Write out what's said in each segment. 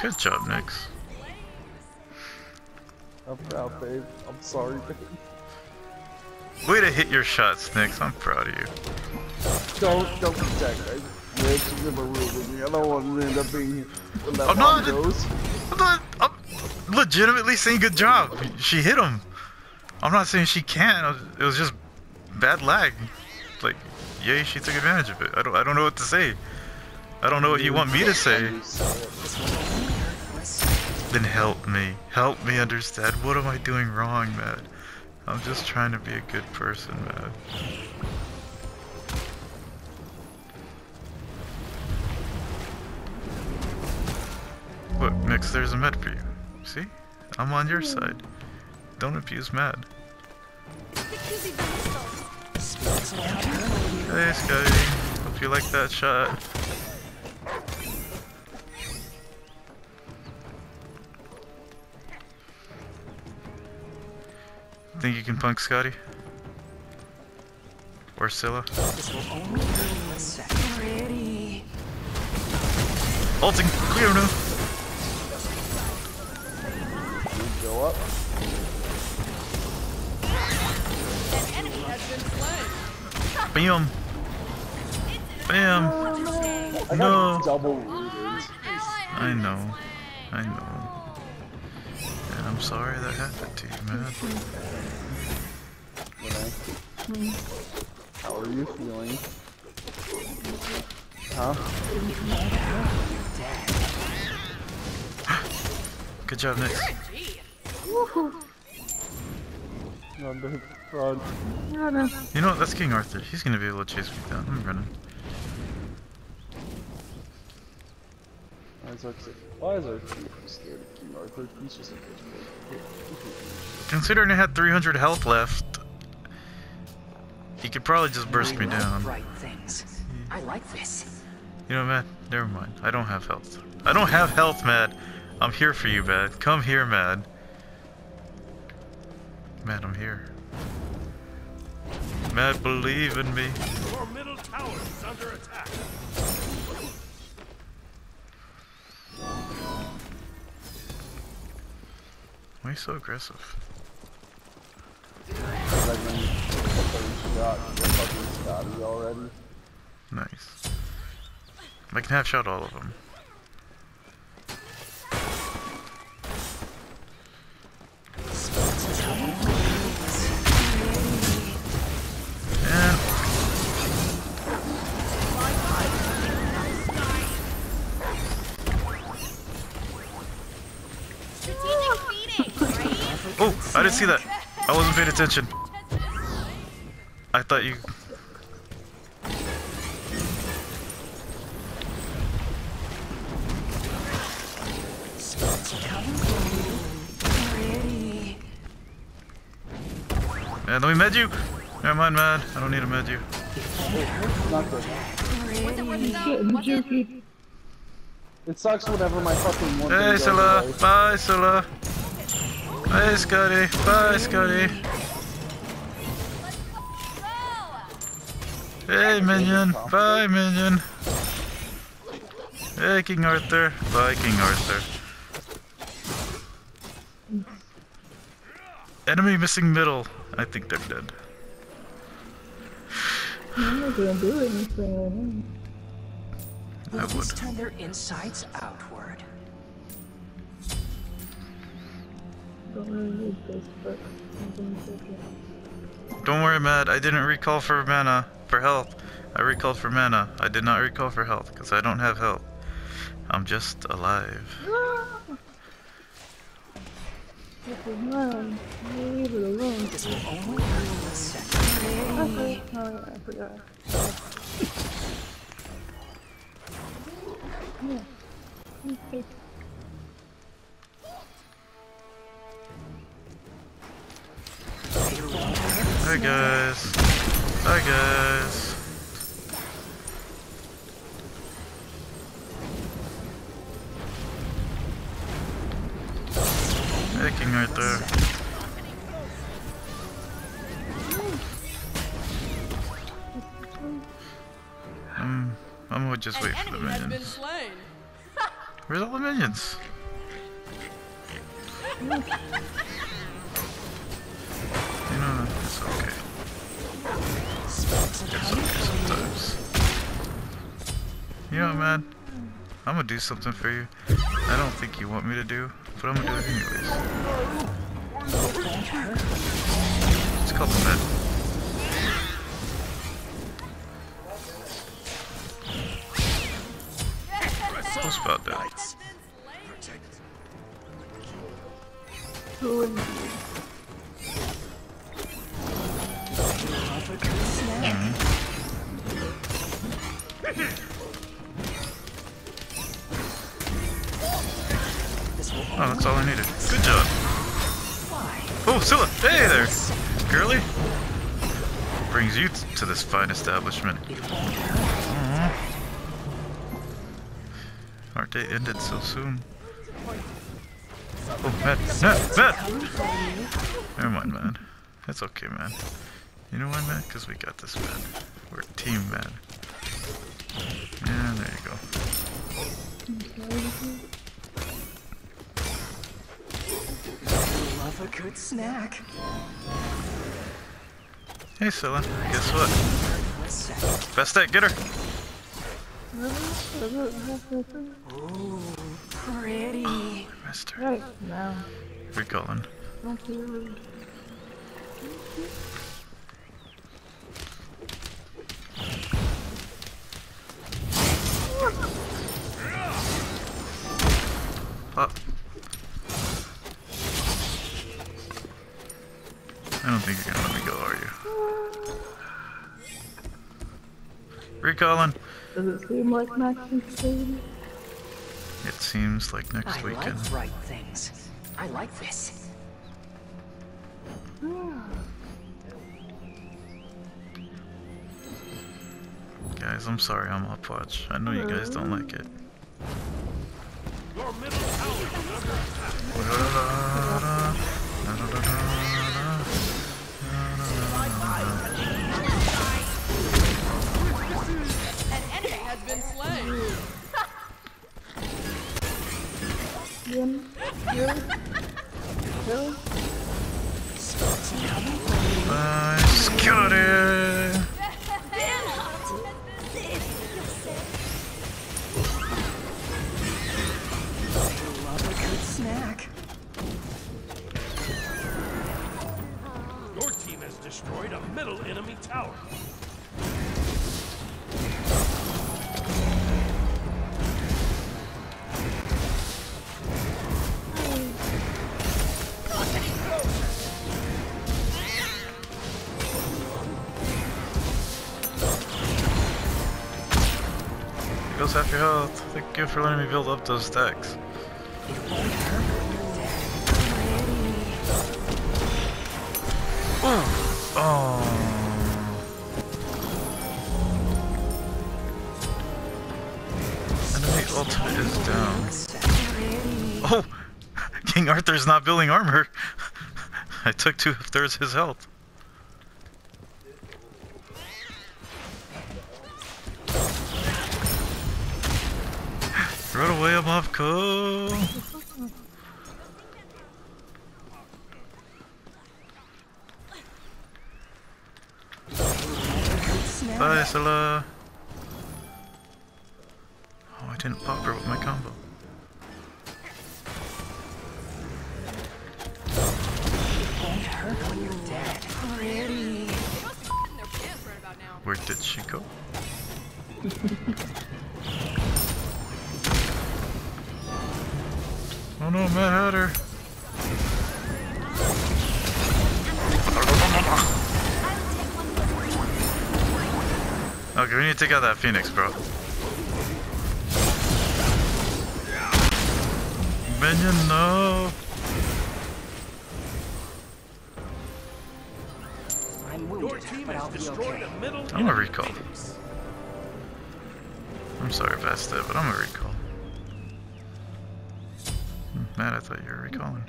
Good job, Nyx. I'm proud, babe. I'm sorry, babe. Way to hit your shots, Nyx. I'm proud of you. Don't, don't protect me. Rich, you're never rude with me. I don't want to end up being where that I'm not- goes. I'm, not, I'm legitimately saying good job. She hit him. I'm not saying she can't. It was just bad lag. Like, yay, she took advantage of it. I don't, I don't know what to say. I don't know what you want me to say. Then help me. Help me understand. What am I doing wrong, man? I'm just trying to be a good person, man. Look, Nyx, there's a med for you. See? I'm on your side. Don't abuse mad. Hey, Skadi. Hope you like that shot. Think you can punk Skadi? Or Scylla? This will only be a second. Pretty. Ulting! Leona! You go up. Bam! Bam! I No. I know. I know. I'm sorry that happened to you, man. How are you feeling? Huh? Good job, Nick. Front. You know what? That's King Arthur. He's gonna be able to chase me down. I'm running. Why is our why is our team scared of King Arthur? He's just a bitch. Considering I had 300 health left, he could probably just burst me down. Bright things. I like this. You know, Matt, never mind. I don't have health. I don't have health, Matt. I'm here for you, Matt. Come here, Matt. Matt, I'm here. Matt, believe in me. Your middle tower is under attack. Why so aggressive? Nice. I can half shot all of them. Oh, I didn't see that. I wasn't paying attention. I thought you. Man, let me med you. Never mind, man. I don't need to med you. It sucks whenever my fucking one Hey, Scylla. Bye, Scylla. Hey, Skadi. Bye, Skadi. Hey, minion. Bye, minion. Hey, King Arthur. Bye, King Arthur. Enemy missing middle. I think they're dead. I'm not gonna do anything right now. I would. turn their insides outward? Don't worry, Matt. I didn't recall for mana, for health. I recalled for mana. I did not recall for health, because I don't have health. I'm just alive. Okay. Hi guys. Hi guys. Hey King Arthur. Um, I'm gonna just wait for the minions. Where's all the minions? You know, man, I'm gonna do something for you. I don't think you want me to do, but I'm gonna do it anyways. It's called the med. Needed. Good job. Oh, Scylla! Hey there! Girly! Brings you to this fine establishment. Hurt. Our day ended so soon. Oh, Matt! Matt! Matt! Never mind, man. That's okay, man. You know why, man? Because we got this, man. We're a team, man. Yeah, there you go. Love a good snack. Hey, Scylla. Guess what? Best a second. Bastet, get her! Ooh, pretty. Missed her. right now? Recalling. Don't be rude. Pop. I don't think you're gonna let me go, are you? Recalling. Does it seem like Max's baby? It seems like next I weekend. like right things. I like this. Guys, I'm sorry I'm up watch. I know you guys don't like it. Your middle tower Ian? Really? Really? Half your health. Thank you for letting me build up those stacks. Dead. Oh. Enemy ultimate is down. Oh! King Arthur's not building armor. I took two thirds his health. Run away, Amavko! Good snack. Bye, Scylla! Oh, I didn't pop her with my combo. Where did she go? oh no, Mad Hatter! Okay, we need to take out that Phoenix, bro. Minion, no! I'm wounded, but I'll be okay. a I'm a enemy recall. I'm sorry, Basta, but I'm a recall. Matt, I thought you were recalling.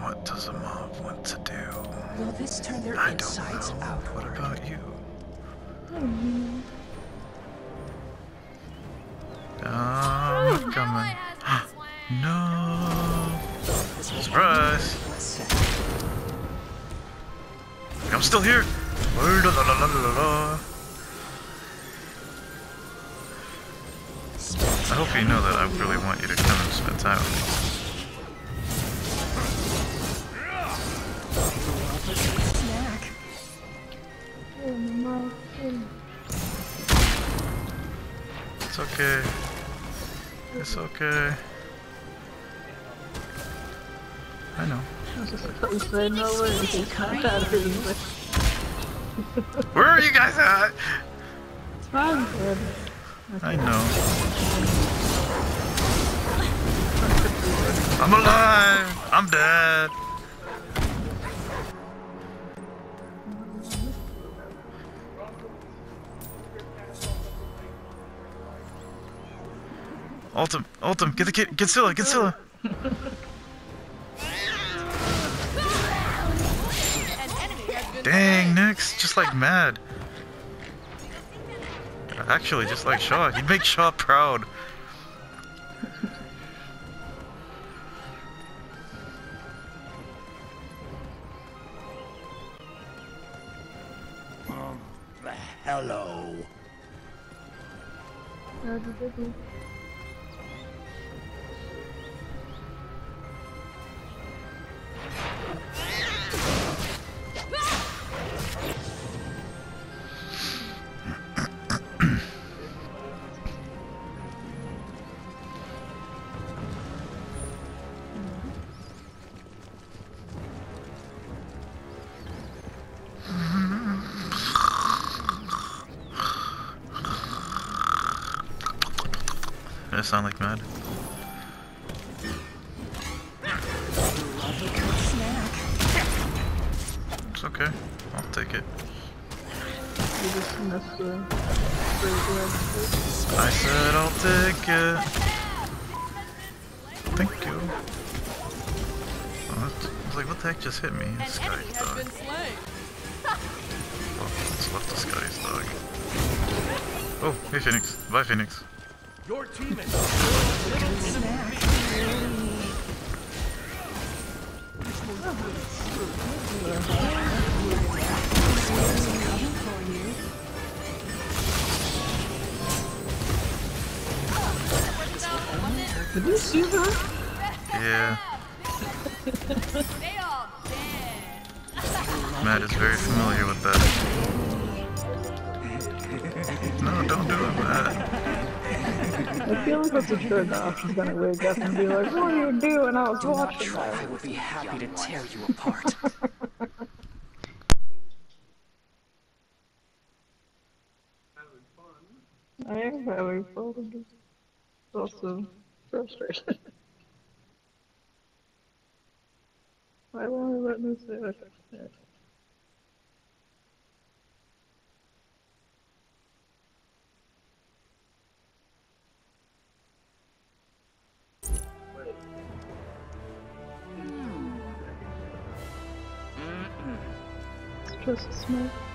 what does a mob want to do? Will this turn their I don't insides know. outward? What about you? Oh, I'm coming. has been slain. No. Surprise. only take a second. I'm still here. I hope you know that I really want you to come and spend time with me. It's okay. It's okay. I know. I was just no way. You can cut out of here. Where are you guys at? it's fine, good. I know. I'm alive. I'm dead. Ultim, Ultim, get the kid, get Scylla, get Scylla. Dang, just like mad. Actually, just like Shaw. He'd make Shaw proud. I sound like mad? Lovely cooked snack. It's okay. I'll take it. You just missed the the I said I'll take it. Thank you. I was like, what the heck just hit me? Enemy Sky's dog. Oh, it's left the Sky's dog. Oh, hey Phoenix. Bye Phoenix. Your team for you. Did you see? Yeah. Matt is very familiar with that. No, don't do it, Matt. I feel like that's a turn off. She's gonna wake up and be like, what are you doing? I was Do not watching try. I would be happy to tear you apart. I am having fun. It's also frustrating. Why won't I let me say it? It's